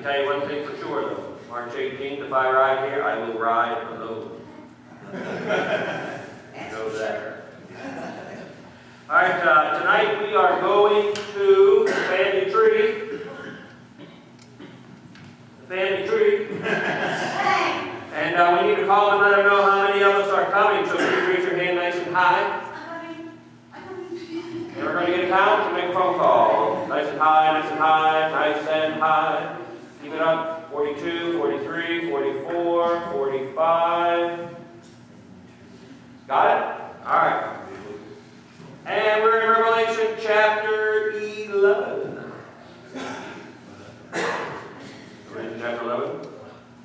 can tell you one thing for sure though, March 18th, if I ride here, I will ride alone. Know that. All right, uh, tonight we are going to the family tree. The family tree. And uh, we need to call and let them know how many of us are coming, so please raise your hand nice and high. And we're going to get a count and make a phone call. Nice and high, nice and high, nice and high. Keep it up. 42, 43, 44, 45. Got it? All right. And we're in Revelation chapter 11. Revelation chapter 11.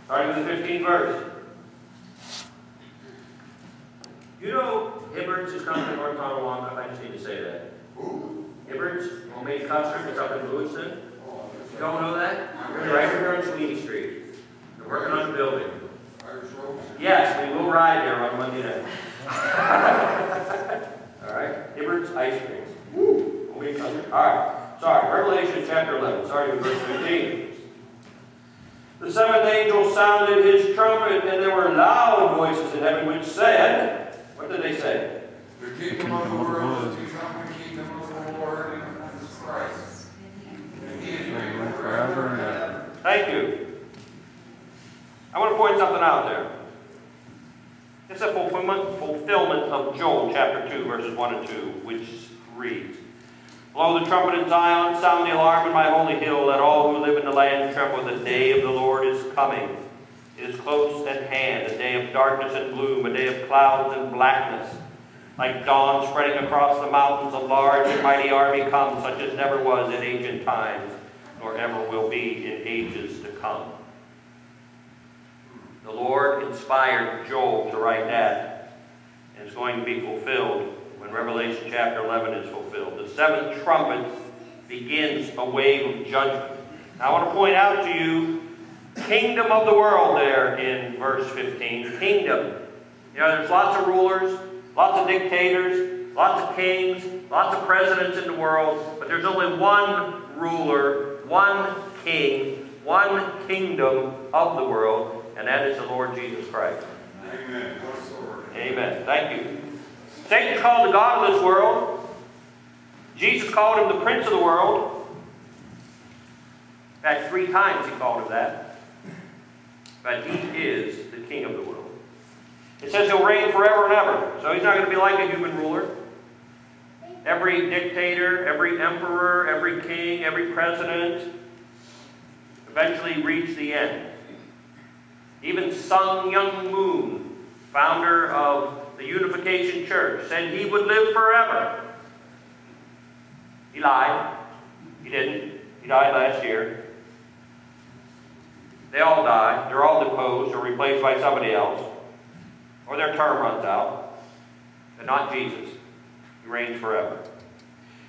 Starting with the 15th verse. You know Hibbard's is coming to North Tonawanda? I just need to say that. Hibbard's, homemade custard, it's up in Lewiston. You don't know that? We're right here on Sweeney Street. They're working on the building. Yes, we will ride there on Monday night. All right, Hibbard's Ice Cream. Homemade custard. All right, sorry, Revelation chapter 11, starting with verse 15. The seventh angel sounded his trumpet, and there were loud voices in heaven which said, What did they say? The Thank you. I want to point something out there. It's a fulfillment, fulfillment of Joel chapter 2, verses 1 and 2, which reads, Blow the trumpet in Zion, sound the alarm in my holy hill, let all who live in the land tremble. The day of the Lord is coming. It is close at hand, a day of darkness and gloom, a day of clouds and blackness. Like dawn spreading across the mountains, a large and mighty army comes, such as never was in ancient times, nor ever will be in ages to come. The Lord inspired Joel to write that, and it's going to be fulfilled when Revelation chapter 11 is fulfilled. The seventh trumpet begins a wave of judgment. Now, I want to point out to you, kingdom of the world there in verse 15. Kingdom. You know, there's lots of rulers, lots of dictators, lots of kings, lots of presidents in the world, but there's only one ruler, one king, one kingdom of the world, and that is the Lord Jesus Christ. Amen. Amen. Thank you. Satan called the God of this world. Jesus called him the prince of the world. In fact, three times he called him that. But he is the king of the world. It says he'll reign forever and ever. So he's not going to be like a human ruler. Every dictator, every emperor, every king, every president eventually reach the end. Even Sun Myung Moon, founder of the Unification Church, said he would live forever. He lied. He didn't. He died last year. They all die. They're all deposed or replaced by somebody else. Or their term runs out. But not Jesus. He reigns forever.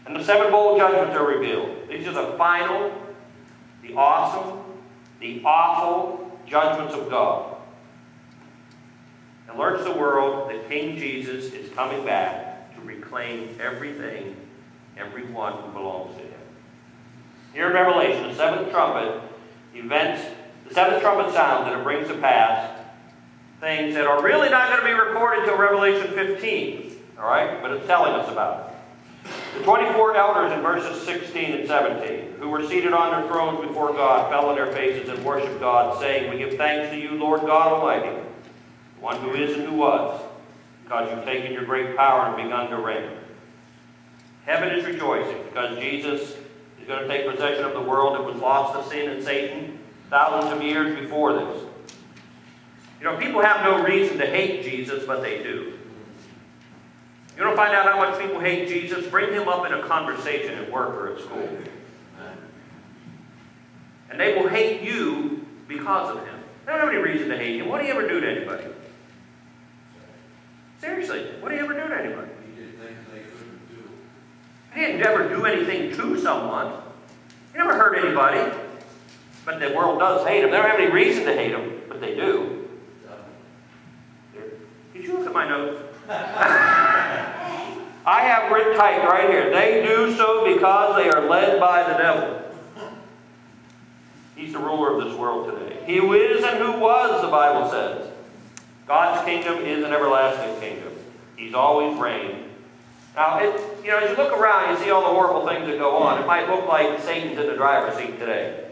And the seven bowl judgments are revealed. These are the final, the awesome, the awful judgments of God. Alerts the world that King Jesus is coming back to reclaim everything, everyone who belongs to him. Here in Revelation, the seventh trumpet events, the seventh trumpet sounds and it brings to pass things that are really not going to be recorded until Revelation 15. All right? But it's telling us about it. The 24 elders in verses 16 and 17, who were seated on their thrones before God, fell on their faces and worshiped God, saying, We give thanks to you, Lord God Almighty, one who is and who was, because you've taken your great power and begun to reign. Heaven is rejoicing because Jesus is going to take possession of the world that was lost to sin and Satan thousands of years before this. You know, people have no reason to hate Jesus, but they do. You want to find out how much people hate Jesus? Bring him up in a conversation at work or at school. And they will hate you because of him. They don't have any reason to hate him. What do you ever do to anybody? Seriously, what do you ever do to anybody? He did things they couldn't do. He didn't ever do anything to someone. He never hurt anybody. But the world does hate him. They don't have any reason to hate him, but they do. Did you look at my notes? I have written typed right here. They do so because they are led by the devil. He's the ruler of this world today. He who is and who was, the Bible says. God's kingdom is an everlasting kingdom. He's always reigned. Now, it, you know, as you look around, you see all the horrible things that go on. It might look like Satan's in the driver's seat today.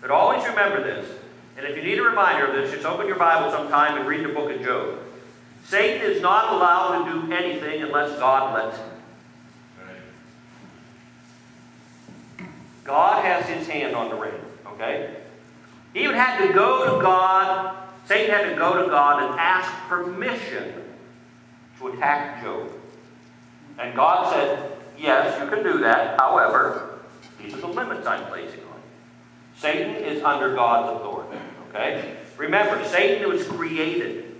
But always remember this. And if you need a reminder of this, just open your Bible sometime and read the book of Job. Satan is not allowed to do anything unless God lets him. God has his hand on the rein, okay? He even had to go to God, Satan had to go to God and ask permission to attack Job. And God said, Yes, you can do that. However, these are the limits I'm placing on you. Satan is under God's authority. Okay? Remember, Satan was created.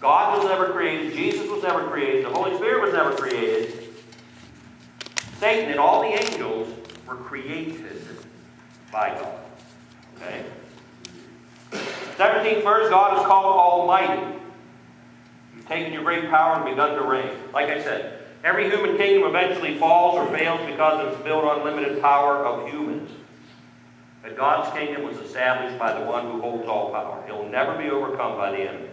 God was never created. Jesus was never created. The Holy Spirit was never created. Satan and all the angels were created by God. Okay? 17th verse, God is called Almighty. You've taken your great power and begun to reign. Like I said, every human kingdom eventually falls or fails because it's built on limited power of humans. But God's kingdom was established by the one who holds all power. He'll never be overcome by the enemy.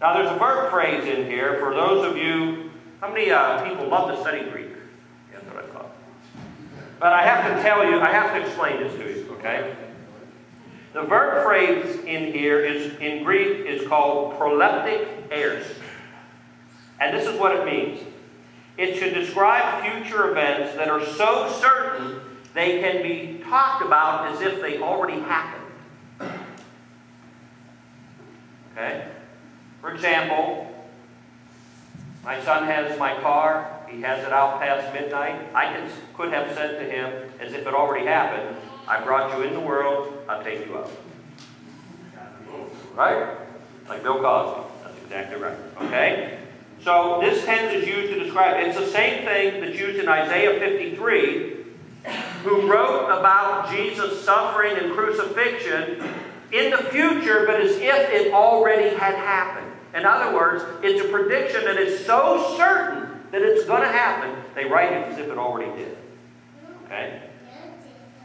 Now, there's a verb phrase in here for those of you, how many uh, people love to study Greek? That's what I thought. But I have to tell you, I have to explain this to you, okay? The verb phrase in here is in Greek is called proleptic aorist. And this is what it means. It should describe future events that are so certain they can be talked about as if they already happened. Okay? For example, my son has my car. He has it out past midnight. I could, could have said to him, as if it already happened, I brought you in the world, I'll take you out. Right? Like Bill Cosby. That's exactly right. Okay? So this tense is used to describe, it's the same thing that's used in Isaiah 53, who wrote about Jesus' suffering and crucifixion in the future, but as if it already had happened. In other words, it's a prediction that is so certain that it's going to happen, they write it as if it already did. Okay?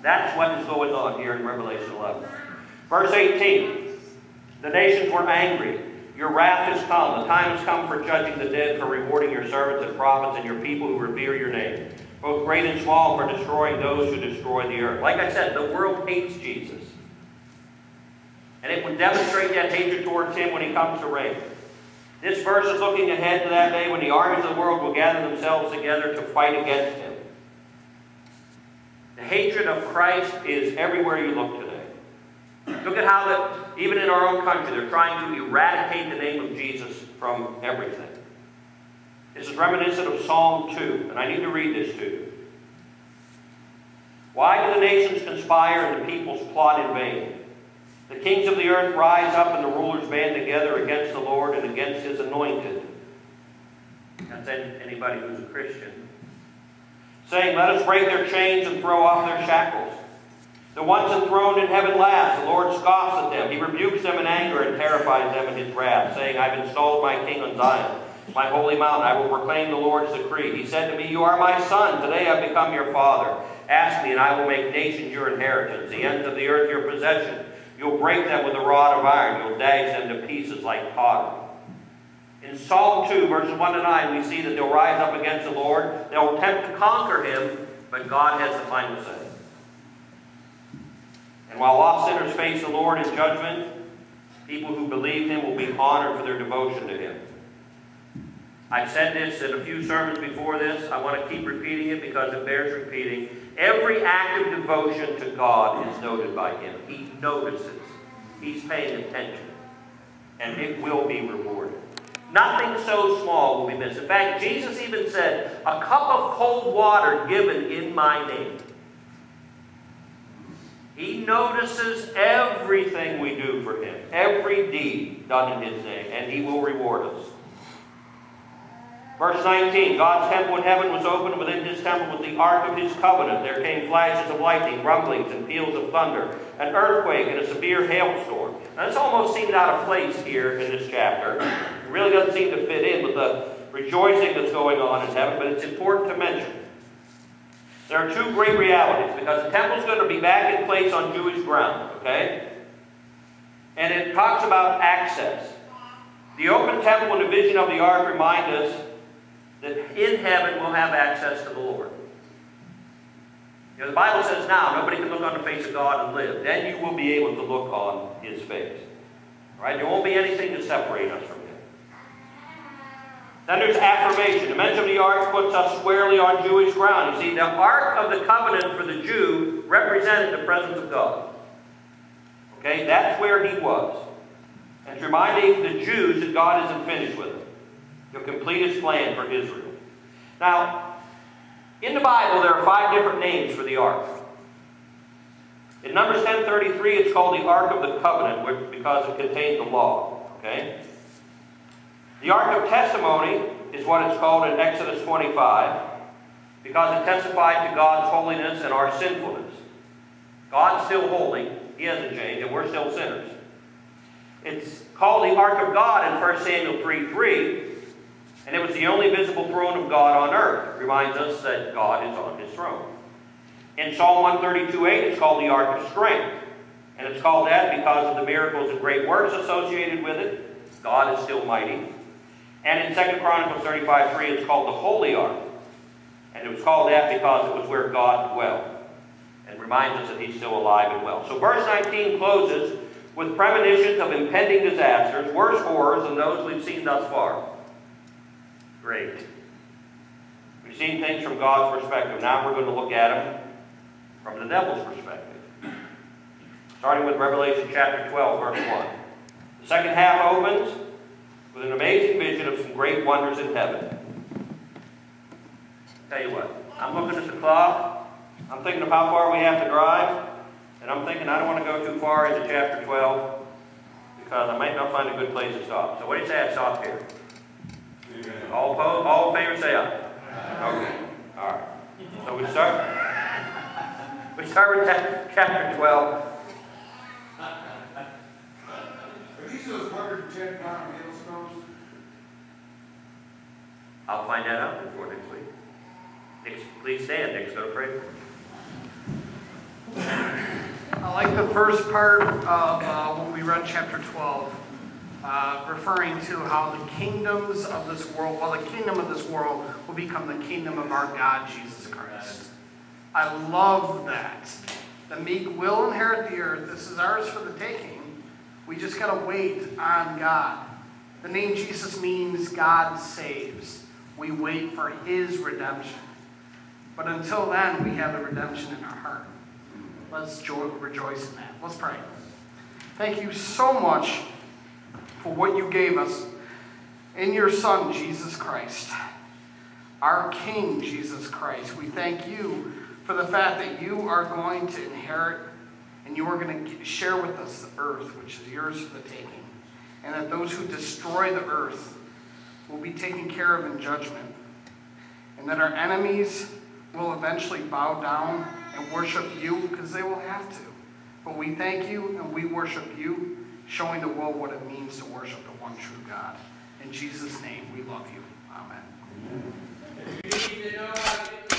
That's what is going on here in Revelation 11. Verse 18 The nations were angry. Your wrath has come. The time has come for judging the dead, for rewarding your servants and prophets and your people who revere your name, both great and small, for destroying those who destroy the earth. Like I said, the world hates Jesus. And it would demonstrate that hatred towards him when he comes to reign. This verse is looking ahead to that day when the armies of the world will gather themselves together to fight against him. The hatred of Christ is everywhere you look today. Look at how that, even in our own country, they're trying to eradicate the name of Jesus from everything. This is reminiscent of Psalm 2, and I need to read this to you. Why do the nations conspire and the peoples plot in vain? The kings of the earth rise up and the rulers band together against the Lord and against his anointed. That's anybody who's a Christian. Saying, Let us break their chains and throw off their shackles. The ones enthroned in heaven laughs. The Lord scoffs at them. He rebukes them in anger and terrifies them in his wrath, saying, I've installed my king on Zion, my holy mountain. I will proclaim the Lord's decree. He said to me, You are my son. Today I've become your father. Ask me, and I will make nations your inheritance, the ends of the earth your possession. You'll break them with a rod of iron. You'll dash them to pieces like pottery. In Psalm 2, verses 1 to 9, we see that they'll rise up against the Lord. They'll attempt to conquer him, but God has the final say. And while lost sinners face the Lord in judgment, people who believe him will be honored for their devotion to him. I've said this in a few sermons before this. I want to keep repeating it because it bears repeating. Every act of devotion to God is noted by him. He notices. He's paying attention. And it will be rewarded. Nothing so small will be missed. In fact, Jesus even said, a cup of cold water given in my name. He notices everything we do for him, every deed done in his name, and he will reward us. Verse 19 God's temple in heaven was opened. within his temple was the ark of his covenant. There came flashes of lightning, rumblings, and peals of thunder, an earthquake, and a severe hailstorm. Now, this almost seemed out of place here in this chapter. It really doesn't seem to fit in with the rejoicing that's going on in heaven, but it's important to mention. There are two great realities because the temple's going to be back in place on Jewish ground, okay? And it talks about access. The open temple and the vision of the ark remind us that in heaven we'll have access to the Lord. You know, the Bible says now nobody can look on the face of God and live. Then you will be able to look on His face. Right? There won't be anything to separate us from Him. Then there's affirmation. The mention of the ark puts us squarely on Jewish ground. You see, the ark of the covenant for the Jew represented the presence of God. Okay, that's where he was. And it's reminding the Jews that God isn't finished with them. He'll complete his plan for Israel. Now, in the Bible, there are five different names for the ark. In Numbers 10.33, it's called the Ark of the Covenant because it contained the law. Okay? The Ark of Testimony is what it's called in Exodus 25 because it testified to God's holiness and our sinfulness. God's still holy. He hasn't changed, and we're still sinners. It's called the Ark of God in 1 Samuel 3.3 it was the only visible throne of God on earth. It reminds us that God is on his throne. In Psalm 132.8 it's called the Ark of Strength. And it's called that because of the miracles and great works associated with it. God is still mighty. And in 2 Chronicles 35.3 it's called the Holy Ark. And it was called that because it was where God dwelled. And reminds us that he's still alive and well. So verse 19 closes with premonitions of impending disasters, worse horrors than those we've seen thus far. Great. We've seen things from God's perspective. Now we're going to look at them from the devil's perspective. Starting with Revelation chapter 12, verse 1. The second half opens with an amazing vision of some great wonders in heaven. Tell you what, I'm looking at the clock. I'm thinking of how far we have to drive. And I'm thinking I don't want to go too far into chapter 12 because I might not find a good place to stop. So what do you say I stop here? All opposed, all in favor say aye. Okay, all right. So we start, we start with chap- chapter 12. Are these those hundred and ten pound hailstones? I'll find that out before next week. Nick's, please stand, Nick's gonna pray for you. I like the first part of uh, when we read chapter 12, uh, referring to how the kingdoms of this world, well, the kingdom of this world will become the kingdom of our God, Jesus Christ. I love that. The meek will inherit the earth. This is ours for the taking. We just got to wait on God. The name Jesus means God saves. We wait for his redemption. But until then, we have the redemption in our heart. Let's joy, rejoice in that. Let's pray. Thank you so much for what you gave us in your Son, Jesus Christ, our King, Jesus Christ. We thank you for the fact that you are going to inherit and you are going to share with us the earth, which is yours for the taking. And that those who destroy the earth will be taken care of in judgment. And that our enemies will eventually bow down and worship you because they will have to. But we thank you and we worship you, showing the world what it means to worship the one true God. In Jesus' name, we love you. Amen. Amen.